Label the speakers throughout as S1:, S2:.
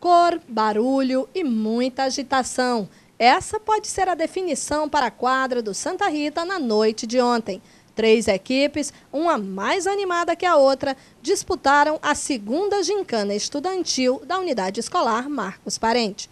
S1: Cor, barulho e muita agitação. Essa pode ser a definição para a quadra do Santa Rita na noite de ontem. Três equipes, uma mais animada que a outra, disputaram a segunda gincana estudantil da unidade escolar Marcos Parente.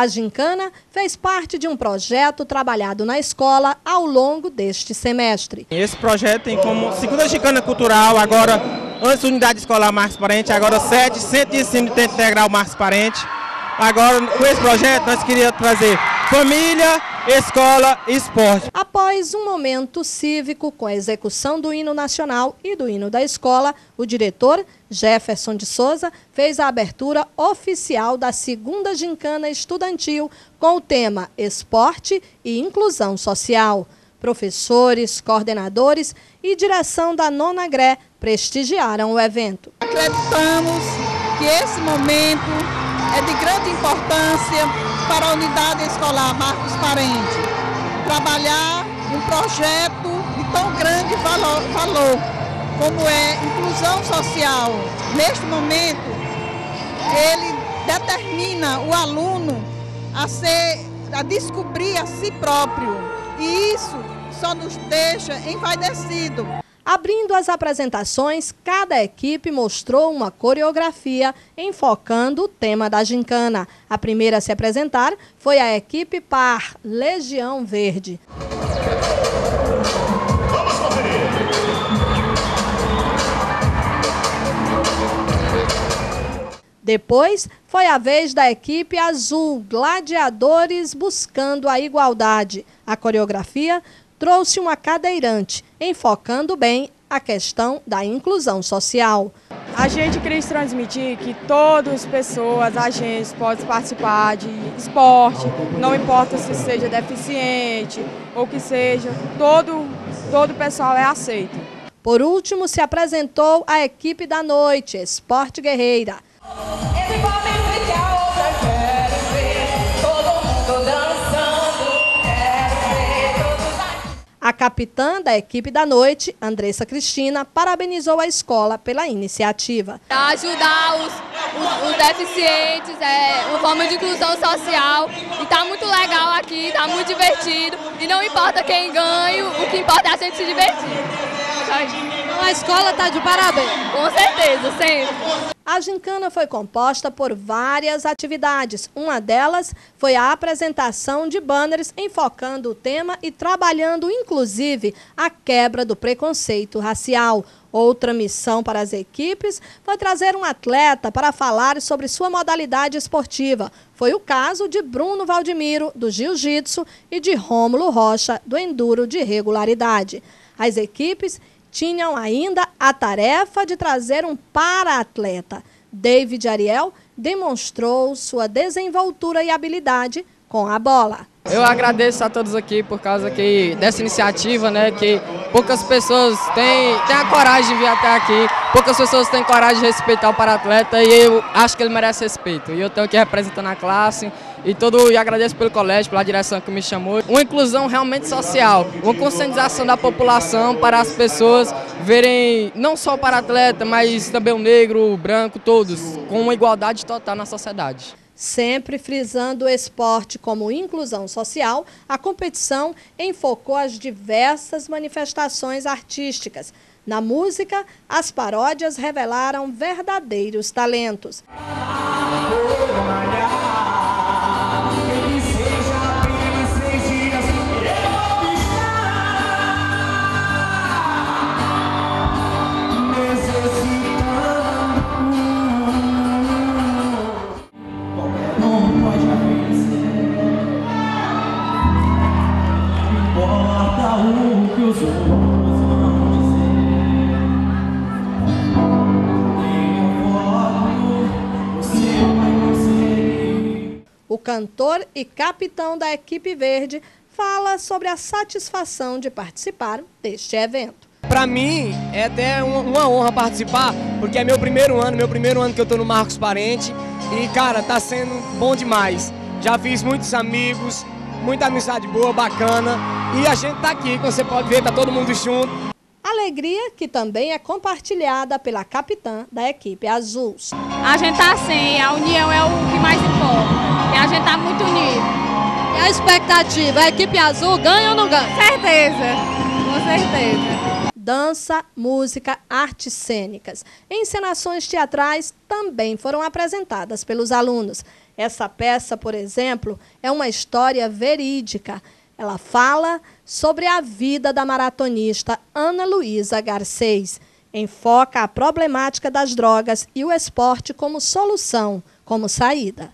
S1: A gincana fez parte de um projeto trabalhado na escola ao longo deste semestre.
S2: Esse projeto tem como segunda gincana cultural, agora antes unidade escolar Marcos Parente, agora sede, centro de ensino de integral Marcos Parente. Agora, com esse projeto, nós queríamos trazer família, escola e esporte.
S1: Após um momento cívico com a execução do hino nacional e do hino da escola, o diretor Jefferson de Souza fez a abertura oficial da segunda gincana estudantil com o tema Esporte e Inclusão Social. Professores, coordenadores e direção da Nona Gré prestigiaram o evento.
S3: Acreditamos que esse momento é de grande importância para a unidade escolar Marcos Parente. Trabalhar um projeto de tão grande valor, valor como é inclusão social. Neste momento, ele determina o aluno a ser, a descobrir a si próprio. E isso só nos deixa envaidecido.
S1: Abrindo as apresentações, cada equipe mostrou uma coreografia enfocando o tema da gincana. A primeira a se apresentar foi a equipe par Legião Verde. Depois foi a vez da equipe azul, Gladiadores buscando a igualdade. A coreografia trouxe uma cadeirante, enfocando bem a questão da inclusão social.
S4: A gente queria transmitir que todas as pessoas, agentes, podem participar de esporte, não importa se seja deficiente ou que seja, todo, todo pessoal é aceito.
S1: Por último, se apresentou a equipe da noite, Esporte Guerreira. Capitã da equipe da noite, Andressa Cristina, parabenizou a escola pela iniciativa.
S5: Ajudar os, os, os deficientes, é uma forma de inclusão social. E está muito legal aqui, está muito divertido. E não importa quem ganha, o que importa é a gente se divertir.
S1: Então a escola está de parabéns.
S5: Com certeza, sempre.
S1: A gincana foi composta por várias atividades. Uma delas foi a apresentação de banners enfocando o tema e trabalhando, inclusive, a quebra do preconceito racial. Outra missão para as equipes foi trazer um atleta para falar sobre sua modalidade esportiva. Foi o caso de Bruno Valdemiro, do Jiu-Jitsu, e de Rômulo Rocha, do Enduro de Regularidade. As equipes tinham ainda a tarefa de trazer um para-atleta. David Ariel demonstrou sua desenvoltura e habilidade com a bola.
S6: Eu agradeço a todos aqui por causa que dessa iniciativa, né, que poucas pessoas têm, têm a coragem de vir até aqui, poucas pessoas têm coragem de respeitar o para-atleta e eu acho que ele merece respeito. E eu estou aqui representando a classe e todo e agradeço pelo colégio, pela direção que me chamou. Uma inclusão realmente social, uma conscientização da população para as pessoas verem não só o para-atleta, mas também o negro, o branco, todos, com uma igualdade total na sociedade.
S1: Sempre frisando o esporte como inclusão social, a competição enfocou as diversas manifestações artísticas. Na música, as paródias revelaram verdadeiros talentos. O cantor e capitão da equipe verde fala sobre a satisfação de participar deste evento.
S7: Para mim é até uma honra participar, porque é meu primeiro ano, meu primeiro ano que eu estou no Marcos Parente e cara, tá sendo bom demais. Já fiz muitos amigos, muita amizade boa, bacana. E a gente tá aqui, como você pode ver, tá todo mundo junto.
S1: Alegria que também é compartilhada pela capitã da equipe Azuls.
S8: A gente tá assim, a união é o que mais importa. E a gente tá muito unido.
S1: E a expectativa, a equipe azul ganha ou não ganha?
S8: Certeza, com certeza
S1: dança, música, artes cênicas. Encenações teatrais também foram apresentadas pelos alunos. Essa peça, por exemplo, é uma história verídica. Ela fala sobre a vida da maratonista Ana Luísa Garcês. Enfoca a problemática das drogas e o esporte como solução, como saída.